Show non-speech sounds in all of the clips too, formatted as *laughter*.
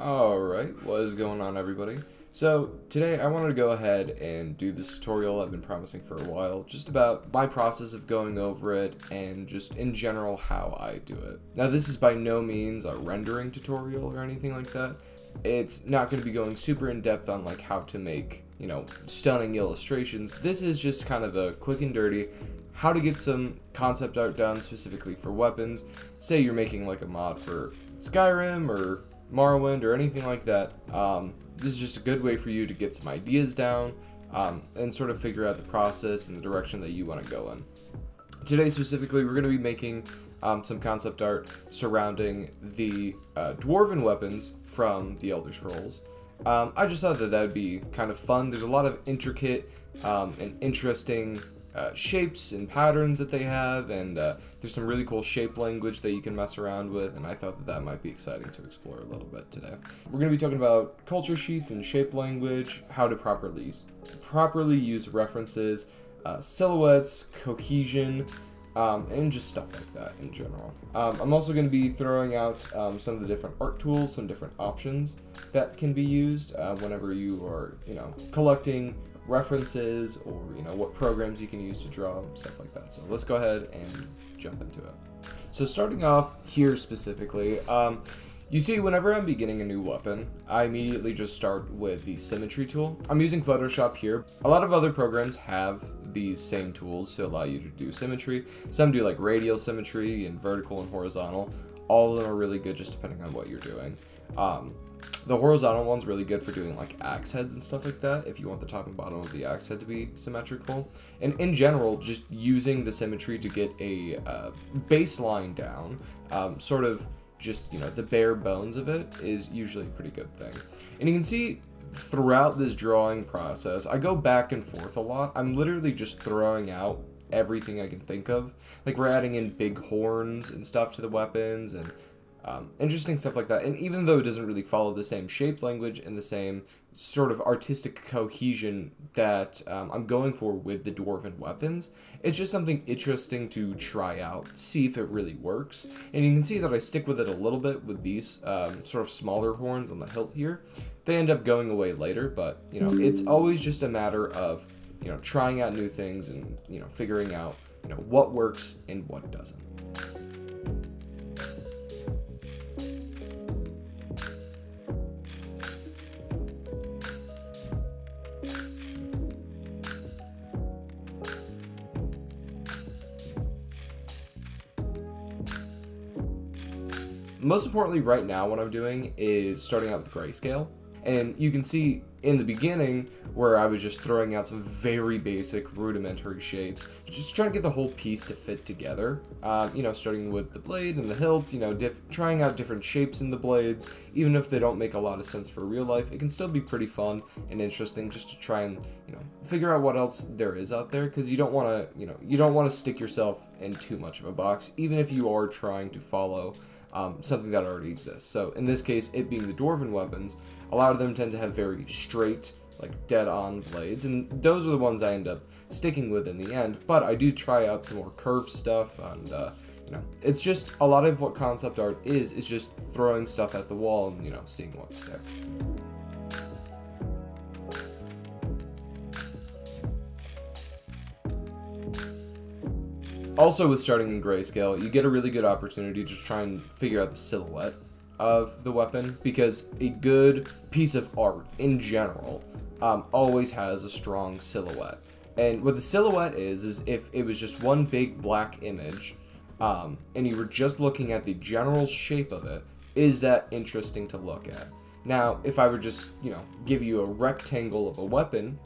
Alright, what is going on everybody? So today I wanted to go ahead and do this tutorial I've been promising for a while, just about my process of going over it and just in general how I do it. Now this is by no means a rendering tutorial or anything like that. It's not going to be going super in depth on like how to make, you know, stunning illustrations. This is just kind of a quick and dirty how to get some concept art done specifically for weapons. Say you're making like a mod for Skyrim or Morrowind or anything like that, um, this is just a good way for you to get some ideas down um, and sort of figure out the process and the direction that you want to go in. Today specifically, we're going to be making um, some concept art surrounding the uh, dwarven weapons from the Elder Scrolls. Um, I just thought that that would be kind of fun. There's a lot of intricate um, and interesting uh, shapes and patterns that they have, and uh, there's some really cool shape language that you can mess around with, and I thought that that might be exciting to explore a little bit today. We're going to be talking about culture sheets and shape language, how to properly properly use references, uh, silhouettes, cohesion, um, and just stuff like that in general. Um, I'm also going to be throwing out um, some of the different art tools, some different options that can be used uh, whenever you are, you know, collecting references or you know what programs you can use to draw stuff like that. So let's go ahead and jump into it. So starting off here specifically um, you see whenever I'm beginning a new weapon I immediately just start with the symmetry tool. I'm using Photoshop here. A lot of other programs have these same tools to allow you to do symmetry. Some do like radial symmetry and vertical and horizontal. All of them are really good just depending on what you're doing um, the horizontal one's really good for doing like axe heads and stuff like that if you want the top and bottom of the axe head to be symmetrical. And in general, just using the symmetry to get a uh, baseline down, um, sort of just, you know, the bare bones of it is usually a pretty good thing. And you can see throughout this drawing process, I go back and forth a lot. I'm literally just throwing out everything I can think of. Like we're adding in big horns and stuff to the weapons and um, interesting stuff like that. And even though it doesn't really follow the same shape language and the same sort of artistic cohesion that um, I'm going for with the dwarven weapons, it's just something interesting to try out, see if it really works. And you can see that I stick with it a little bit with these um, sort of smaller horns on the hilt here. They end up going away later, but you know, it's always just a matter of you know trying out new things and you know figuring out you know what works and what doesn't. Most importantly right now what I'm doing is starting out with grayscale. And you can see in the beginning where I was just throwing out some very basic rudimentary shapes, just trying to get the whole piece to fit together. Um, you know, starting with the blade and the hilt, you know, trying out different shapes in the blades, even if they don't make a lot of sense for real life, it can still be pretty fun and interesting just to try and, you know, figure out what else there is out there because you don't want to, you know, you don't want to stick yourself in too much of a box, even if you are trying to follow um, something that already exists. So in this case, it being the dwarven weapons, a lot of them tend to have very straight, like dead-on blades, and those are the ones I end up sticking with in the end. But I do try out some more curved stuff, and uh, you know, it's just a lot of what concept art is. Is just throwing stuff at the wall and you know, seeing what sticks. Also, with starting in grayscale, you get a really good opportunity to try and figure out the silhouette of the weapon because a good piece of art in general um, always has a strong silhouette. And what the silhouette is, is if it was just one big black image um, and you were just looking at the general shape of it, is that interesting to look at? Now, if I were just, you know, give you a rectangle of a weapon,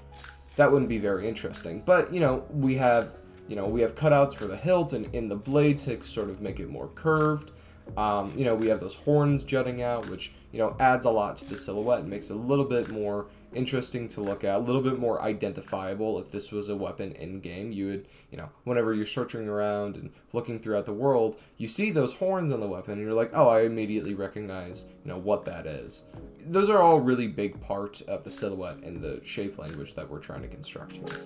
that wouldn't be very interesting. But, you know, we have you know, we have cutouts for the hilt and in the blade to sort of make it more curved. Um, you know, we have those horns jutting out, which, you know, adds a lot to the silhouette and makes it a little bit more interesting to look at, a little bit more identifiable. If this was a weapon in game, you would, you know, whenever you're searching around and looking throughout the world, you see those horns on the weapon and you're like, oh, I immediately recognize, you know, what that is. Those are all really big part of the silhouette and the shape language that we're trying to construct here.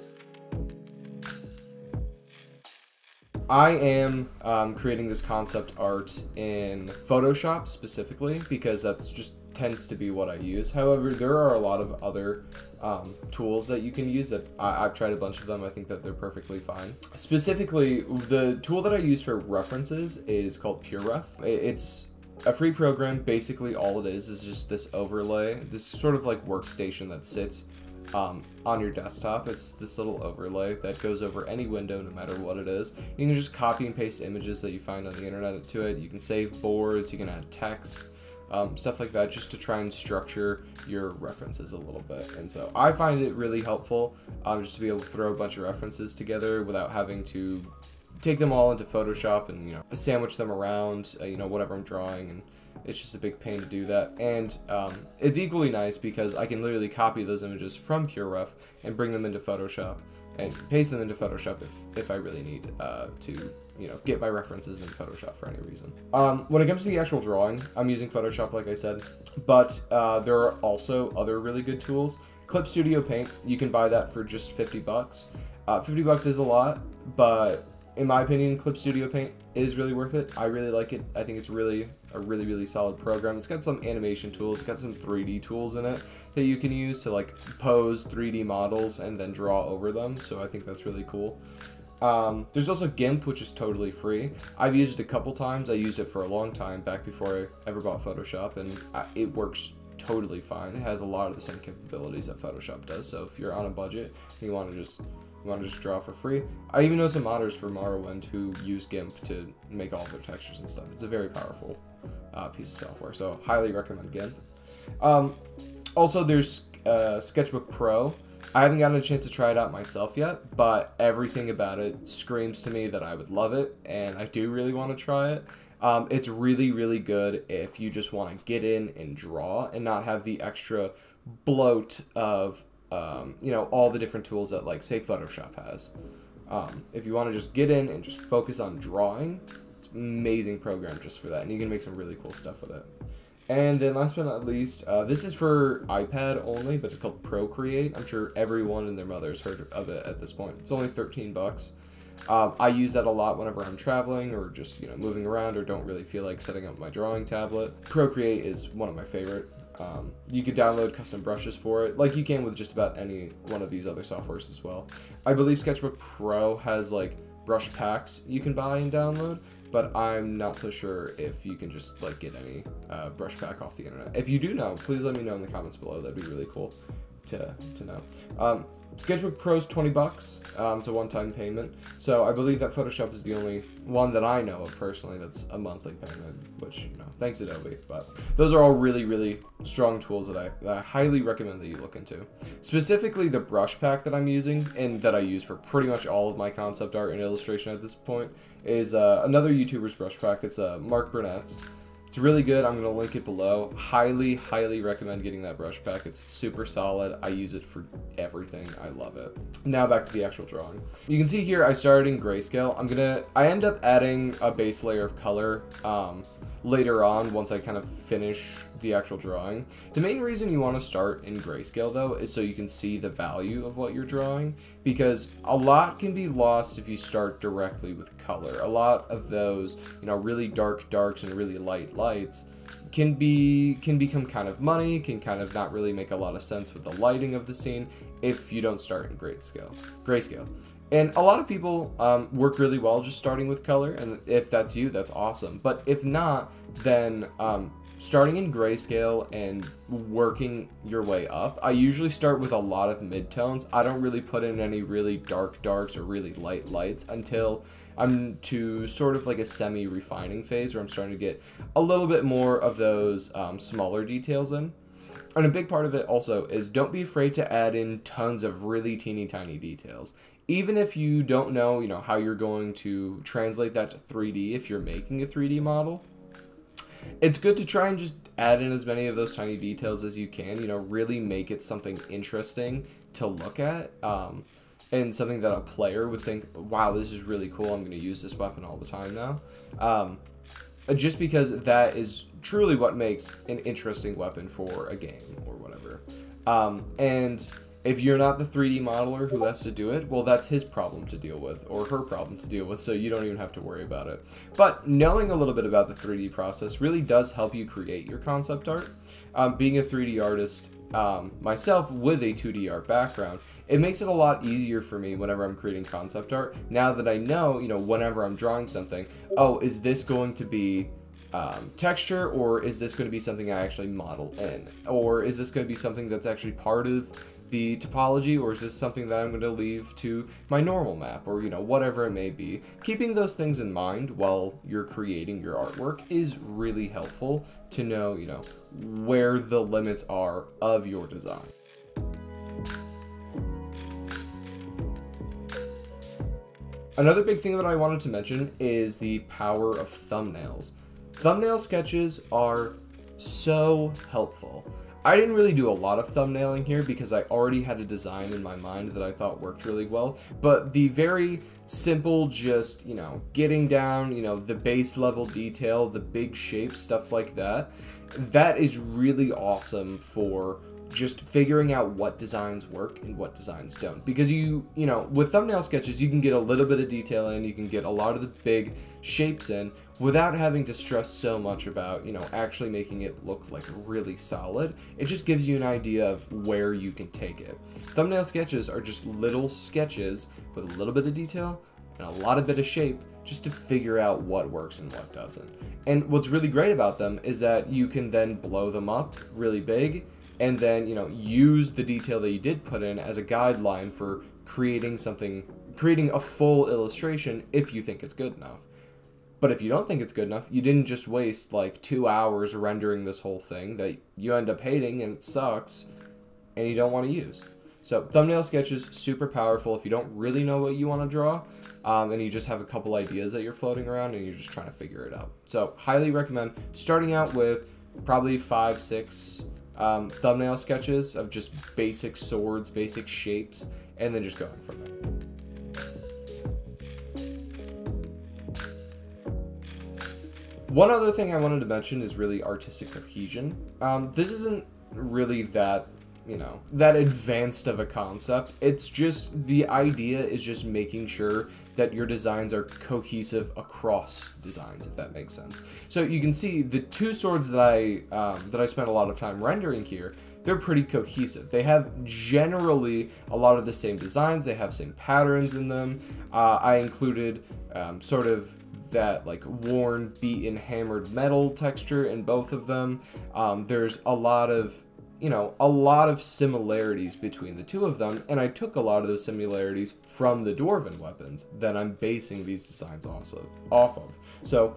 I am um, creating this concept art in Photoshop specifically because that's just tends to be what I use. However, there are a lot of other um, tools that you can use that I, have tried a bunch of them. I think that they're perfectly fine. Specifically, the tool that I use for references is called PureRef. It's a free program. Basically, all it is is just this overlay, this sort of like workstation that sits um, on your desktop. It's this little overlay that goes over any window, no matter what it is. You can just copy and paste images that you find on the internet to it. You can save boards, you can add text, um, stuff like that, just to try and structure your references a little bit. And so I find it really helpful um, just to be able to throw a bunch of references together without having to take them all into Photoshop and you know sandwich them around, uh, you know whatever I'm drawing and it's just a big pain to do that. And um, it's equally nice because I can literally copy those images from PureRef and bring them into Photoshop and paste them into Photoshop if, if I really need uh, to, you know, get my references in Photoshop for any reason. Um, when it comes to the actual drawing, I'm using Photoshop, like I said, but uh, there are also other really good tools. Clip Studio Paint, you can buy that for just 50 bucks. Uh, 50 bucks is a lot, but in my opinion, Clip Studio Paint is really worth it. I really like it. I think it's really a really, really solid program. It's got some animation tools, it's got some 3D tools in it that you can use to like pose 3D models and then draw over them. So I think that's really cool. Um, there's also GIMP, which is totally free. I've used it a couple times. I used it for a long time back before I ever bought Photoshop, and it works totally fine. It has a lot of the same capabilities that Photoshop does. So if you're on a budget and you want to just you want to just draw for free. I even know some modders for Morrowind who use GIMP to make all their textures and stuff. It's a very powerful uh, piece of software, so highly recommend GIMP. Um, also, there's uh, Sketchbook Pro. I haven't gotten a chance to try it out myself yet, but everything about it screams to me that I would love it, and I do really want to try it. Um, it's really, really good if you just want to get in and draw and not have the extra bloat of um, you know, all the different tools that like say Photoshop has. Um, if you want to just get in and just focus on drawing, it's an amazing program just for that, and you can make some really cool stuff with it. And then last but not least, uh, this is for iPad only, but it's called Procreate. I'm sure everyone and their mother has heard of it at this point. It's only 13 bucks. Um, I use that a lot whenever I'm traveling or just you know moving around or don't really feel like setting up my drawing tablet. Procreate is one of my favorite. Um, you could download custom brushes for it, like you can with just about any one of these other softwares as well. I believe Sketchbook Pro has like brush packs you can buy and download, but I'm not so sure if you can just like get any uh, brush pack off the internet. If you do know, please let me know in the comments below. That'd be really cool to, to know. Um, Sketchbook Pro's 20 bucks. Um, it's a one-time payment. So I believe that Photoshop is the only one that I know of personally that's a monthly payment, which, you know, thanks Adobe. But those are all really, really strong tools that I, that I highly recommend that you look into. Specifically, the brush pack that I'm using and that I use for pretty much all of my concept art and illustration at this point is uh, another YouTuber's brush pack. It's uh, Marc Burnet's. It's really good. I'm going to link it below. Highly, highly recommend getting that brush pack. It's super solid. I use it for everything. I love it. Now back to the actual drawing. You can see here I started in grayscale. I'm going to, I end up adding a base layer of color um, later on once I kind of finish the actual drawing. The main reason you want to start in grayscale though is so you can see the value of what you're drawing because a lot can be lost if you start directly with color. A lot of those, you know, really dark darks and really light lights can be can become kind of money, can kind of not really make a lot of sense with the lighting of the scene if you don't start in grayscale. Grayscale. And a lot of people um, work really well just starting with color, and if that's you, that's awesome. But if not, then um, starting in grayscale and working your way up. I usually start with a lot of midtones. I don't really put in any really dark darks or really light lights until I'm to sort of like a semi-refining phase where I'm starting to get a little bit more of those um, smaller details in. And a big part of it also is don't be afraid to add in tons of really teeny tiny details. Even if you don't know, you know, how you're going to translate that to 3D if you're making a 3D model, it's good to try and just add in as many of those tiny details as you can. You know, really make it something interesting to look at. Um, and something that a player would think, wow, this is really cool. I'm going to use this weapon all the time now. Um, just because that is truly what makes an interesting weapon for a game or whatever. Um, and If you're not the 3D modeler who has to do it, well, that's his problem to deal with, or her problem to deal with, so you don't even have to worry about it. But knowing a little bit about the 3D process really does help you create your concept art. Um, being a 3D artist um, myself with a 2D art background, it makes it a lot easier for me whenever I'm creating concept art. Now that I know, you know, whenever I'm drawing something, oh, is this going to be um, texture or is this going to be something I actually model in? Or is this going to be something that's actually part of the topology or is this something that I'm going to leave to my normal map or you know whatever it may be keeping those things in mind while you're creating your artwork is really helpful to know you know where the limits are of your design Another big thing that I wanted to mention is the power of thumbnails. Thumbnail sketches are so helpful. I didn't really do a lot of thumbnailing here because I already had a design in my mind that I thought worked really well, but the very simple just, you know, getting down, you know, the base level detail, the big shapes, stuff like that, that is really awesome for just figuring out what designs work and what designs don't. Because you, you know, with thumbnail sketches, you can get a little bit of detail in, you can get a lot of the big shapes in without having to stress so much about, you know, actually making it look like really solid. It just gives you an idea of where you can take it. Thumbnail sketches are just little sketches with a little bit of detail and a lot of bit of shape just to figure out what works and what doesn't. And what's really great about them is that you can then blow them up really big and then you know use the detail that you did put in as a guideline for creating something creating a full illustration if you think it's good enough. But if you don't think it's good enough you didn't just waste like two hours rendering this whole thing that you end up hating and it sucks and you don't want to use. So thumbnail sketches super powerful if you don't really know what you want to draw um, and you just have a couple ideas that you're floating around and you're just trying to figure it out. So highly recommend starting out with probably five six um, thumbnail sketches of just basic swords, basic shapes, and then just going from there. One other thing I wanted to mention is really artistic cohesion. Um, this isn't really that you know, that advanced of a concept. It's just the idea is just making sure that your designs are cohesive across designs, if that makes sense. So you can see the two swords that I um, that I spent a lot of time rendering here. They're pretty cohesive. They have generally a lot of the same designs. They have same patterns in them. Uh, I included um, sort of that like worn, beaten, hammered metal texture in both of them. Um, there's a lot of you know, a lot of similarities between the two of them, and I took a lot of those similarities from the Dwarven weapons that I'm basing these designs also off of. So,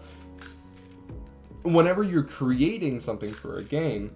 whenever you're creating something for a game,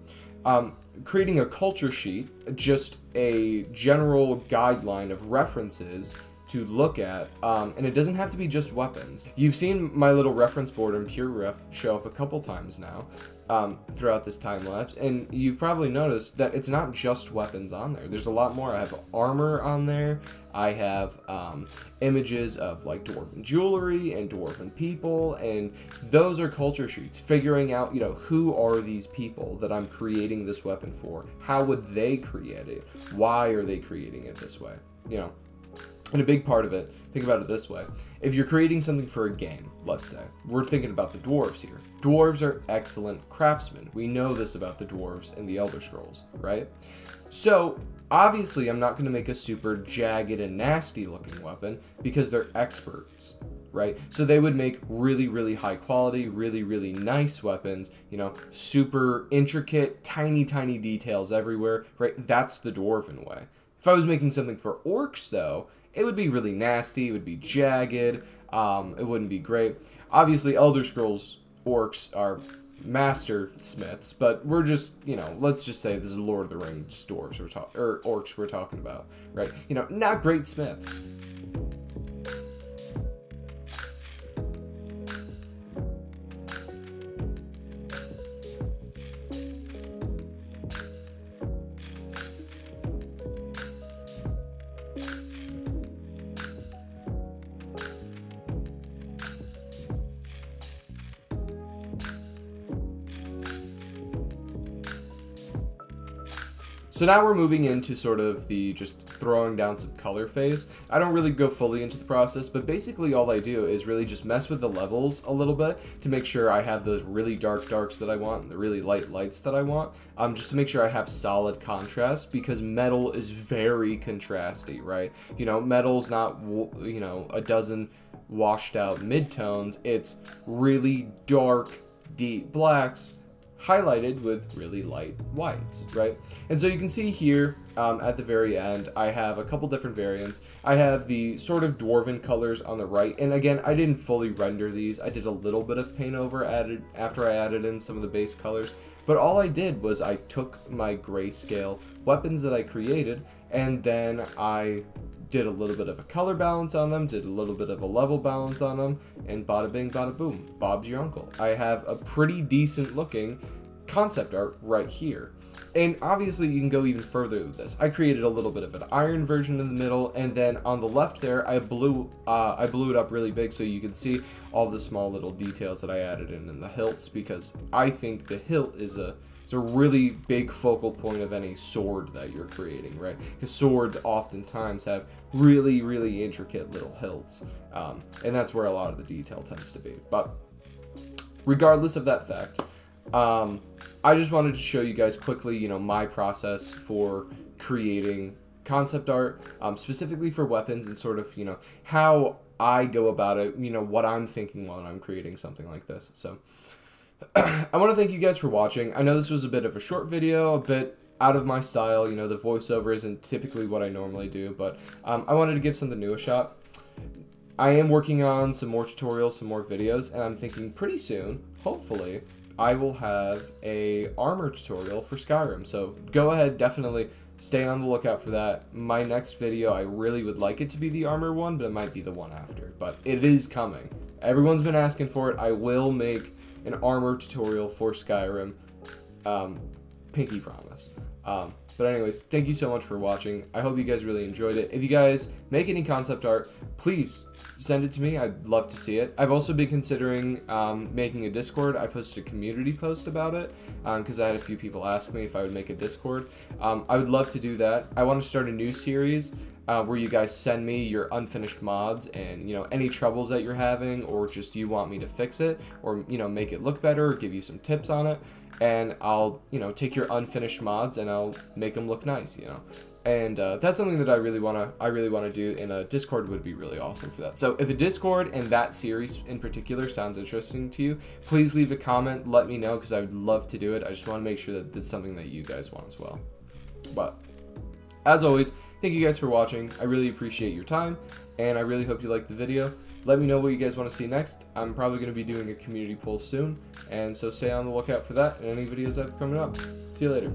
um, creating a culture sheet, just a general guideline of references to look at, um, and it doesn't have to be just weapons. You've seen my little reference board in PureRef show up a couple times now um, throughout this time lapse, and you've probably noticed that it's not just weapons on there. There's a lot more. I have armor on there. I have um, images of like dwarven jewelry and dwarven people, and those are culture sheets. Figuring out, you know, who are these people that I'm creating this weapon for? How would they create it? Why are they creating it this way? You know, and a big part of it, think about it this way. If you're creating something for a game, let's say, we're thinking about the dwarves here. Dwarves are excellent craftsmen. We know this about the dwarves in the Elder Scrolls, right? So, obviously, I'm not going to make a super jagged and nasty looking weapon because they're experts, right? So they would make really, really high quality, really, really nice weapons, you know, super intricate, tiny, tiny details everywhere, right? That's the dwarven way. If I was making something for orcs, though, it would be really nasty. It would be jagged. Um, it wouldn't be great. Obviously, Elder Scrolls orcs are master smiths, but we're just, you know, let's just say this is Lord of the Rings dwarves we're talking, or orcs we're talking about, right? You know, not great smiths. So now we're moving into sort of the just throwing down some color phase. I don't really go fully into the process, but basically all I do is really just mess with the levels a little bit to make sure I have those really dark darks that I want and the really light lights that I want, um, just to make sure I have solid contrast because metal is very contrasty, right? You know, metal's not, you know, a dozen washed out midtones. It's really dark, deep blacks highlighted with really light whites, right? And so you can see here um, at the very end, I have a couple different variants. I have the sort of dwarven colors on the right, and again, I didn't fully render these. I did a little bit of paint over added after I added in some of the base colors, but all I did was I took my grayscale weapons that I created, and then I did a little bit of a color balance on them, did a little bit of a level balance on them, and bada bing, bada boom, Bob's your uncle. I have a pretty decent looking concept art right here. And obviously you can go even further with this. I created a little bit of an iron version in the middle, and then on the left there, I blew uh, I blew it up really big so you can see all the small little details that I added in in the hilts because I think the hilt is a it's a really big focal point of any sword that you're creating, right? Because swords oftentimes have really, really intricate little hilts, um, and that's where a lot of the detail tends to be. But regardless of that fact, um, I just wanted to show you guys quickly, you know, my process for creating concept art, um, specifically for weapons and sort of, you know, how I go about it, you know, what I'm thinking while I'm creating something like this. So *clears throat* I want to thank you guys for watching. I know this was a bit of a short video, a bit out of my style. You know, the voiceover isn't typically what I normally do, but um, I wanted to give something new a shot. I am working on some more tutorials, some more videos, and I'm thinking pretty soon, hopefully, I will have a armor tutorial for Skyrim. So go ahead, definitely stay on the lookout for that. My next video, I really would like it to be the armor one, but it might be the one after. But it is coming. Everyone's been asking for it. I will make an armor tutorial for Skyrim. Um, pinky promise. Um, but anyways, thank you so much for watching. I hope you guys really enjoyed it. If you guys make any concept art, please send it to me. I'd love to see it. I've also been considering um, making a Discord. I posted a community post about it because um, I had a few people ask me if I would make a Discord. Um, I would love to do that. I want to start a new series uh, where you guys send me your unfinished mods and you know any troubles that you're having or just you want me to fix it or you know make it look better or give you some tips on it and I'll you know take your unfinished mods and I'll make them look nice you know and uh, that's something that I really want to I really want to do and a Discord would be really awesome for that. So if a Discord and that series in particular sounds interesting to you, please leave a comment, let me know because I would love to do it. I just want to make sure that it's something that you guys want as well. But as always, thank you guys for watching. I really appreciate your time and I really hope you liked the video. Let me know what you guys want to see next. I'm probably going to be doing a community poll soon, and so stay on the lookout for that and any videos that have coming up. See you later.